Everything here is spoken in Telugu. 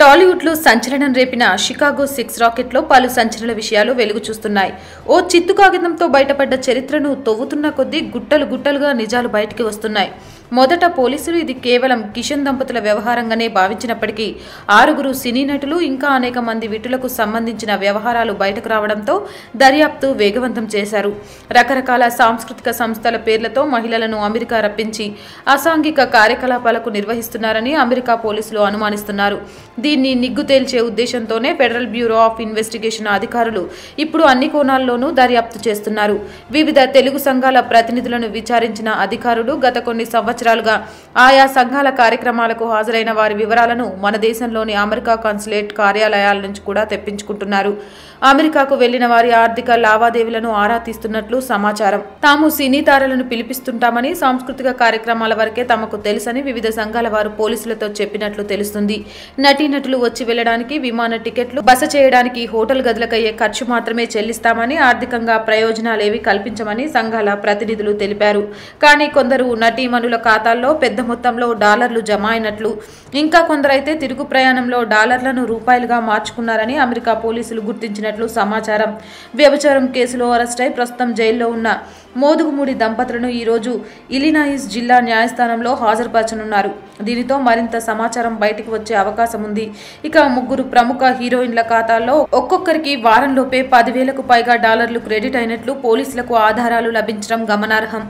టాలీవుడ్లో సంచలనం రేపిన షికాగో సిక్స్ రాకెట్లో పలు సంచలన విషయాలు వెలుగు చూస్తున్నాయి. ఓ చిత్తు కాగితంతో బయటపడ్డ చరిత్రను తవ్వుతున్న కొద్దీ గుట్టలు గుట్టలుగా నిజాలు బయటికి వస్తున్నాయి. మొదట పోలీసులు ఇది కేవలం కిషన్ దంపతుల వ్యవహారంగానే భావించినప్పటికీ ఆరుగురు సినీ నటులు ఇంకా అనేక మంది విటులకు సంబంధించిన వ్యవహారాలు బయటకు రావడంతో దర్యాప్తు వేగవంతం చేశారు. రకరకాల సాంస్కృతిక సంస్థల పేర్లతో మహిళలను అమెరికా రప్పించి అసాంఘిక కార్యకలాపాలకు నిర్వహిస్తున్నారని అమెరికా పోలీసులు అనుమానిస్తున్నారు. దీన్ని నిగ్గు తేల్చే ఉద్దేశంతోనే ఫెడరల్ బ్యూరో ఆఫ్ ఇన్వెస్టిగేషన్ అధికారులు ఇప్పుడు అన్ని కోణాల్లోనూ దర్యాప్తు చేస్తున్నారు. వివిధ తెలుగు సంఘాల ప్రతినిధులను విచారించిన అధికారులు గత కొన్ని సంవత్సరాలుగా ఆయా సంఘాల కార్యక్రమాలకు హాజరైన వారి వివరాలను మన దేశంలోని అమెరికా కాన్సులేట్ కార్యాలయాల నుంచి కూడా తెప్పించుకుంటున్నారు. అమెరికాకు వెళ్ళిన వారి ఆర్థిక లావాదేవీలను ఆరా తీస్తున్నట్లు సమాచారం. తాము సినీ తారలను పిలిపిస్తుంటామని సాంస్కృతిక కార్యక్రమాల వరకే తమకు తెలుసని వివిధ సంఘాల వారు పోలీసులతో చెప్పినట్లు తెలుస్తుంది. నటీనటులు వచ్చి వెళ్ళడానికి విమాన టికెట్లు బస చేయడానికి హోటల్ గదులకయ్యే ఖర్చు మాత్రమే చెల్లిస్తామని ఆర్థికంగా ప్రయోజనాలేవి కల్పించమని సంఘాల ప్రతినిధులు తెలిపారు. కానీ కొందరు నటీమణుల ఖాతాల్లో పెద్ద మొత్తంలో డాలర్లు జమ అయినట్లు ఇంకా కొందరైతే తిరుగు ప్రయాణంలో డాలర్లను రూపాయలుగా మార్చుకున్నారని అమెరికా పోలీసులు గుర్తించిన చేసినట్లు సమాచారం. వ్యభిచారం కేసులో అరెస్ట్ అయి ప్రస్తుతం జైల్లో ఉన్న మోదుగుముడి దంపతులను ఈరోజు ఇలినాయిస్ జిల్లా న్యాయస్థానంలో హాజరుపరచనున్నారు. దీనితో మరింత సమాచారం బయటికి వచ్చే అవకాశం ఉంది. ఇక ముగ్గురు ప్రముఖ హీరోయిన్ల ఖాతాల్లో ఒక్కొక్కరికి వారంలోపే పదివేలకు పైగా డాలర్లు క్రెడిట్ అయినట్లు పోలీసులకు ఆధారాలు లభించడం గమనార్హం.